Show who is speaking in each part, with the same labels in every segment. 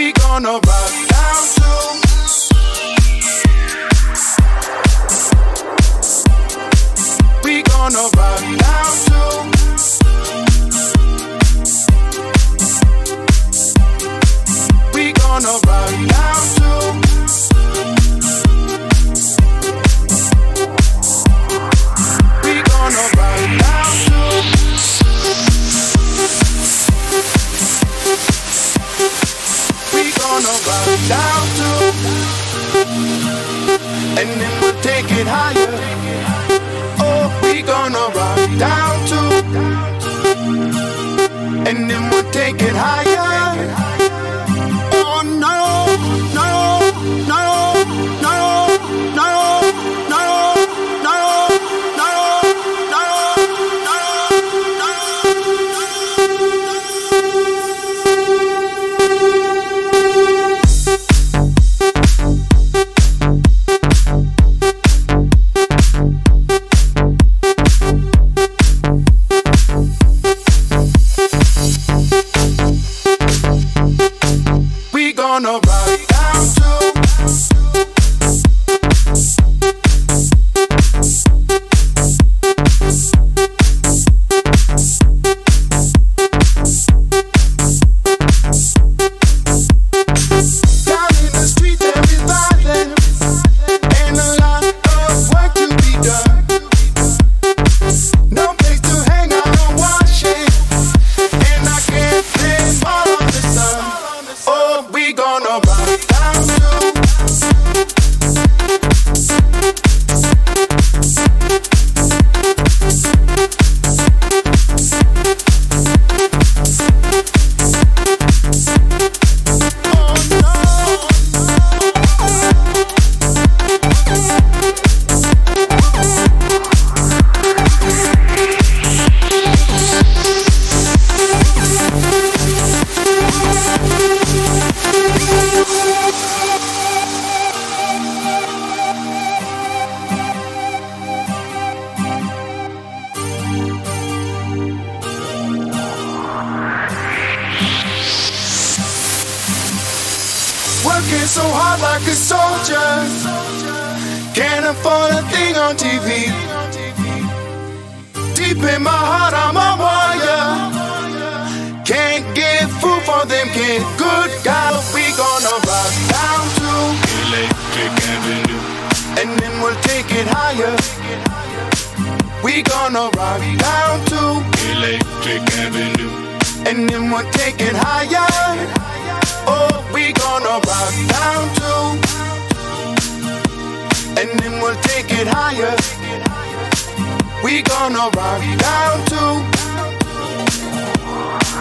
Speaker 1: we gonna rock down to. We gonna rock down And we'll take it higher. bang, bang. Working so hard like a soldier. Can't afford a thing on TV. Deep in my heart, I'm a warrior. Can't get food for them kids. Good God, we gonna rock down to
Speaker 2: Electric Avenue.
Speaker 1: and then we'll take it higher. We gonna rock down to
Speaker 2: Electric Avenue.
Speaker 1: and then we'll take it higher. Oh, we gonna rock down to, and then we'll take it higher. We gonna rock down to,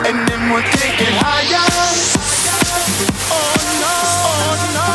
Speaker 1: and then we'll take it higher. Oh no, oh no,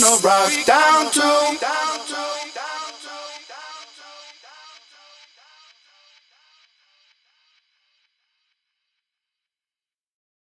Speaker 1: gonna rock down to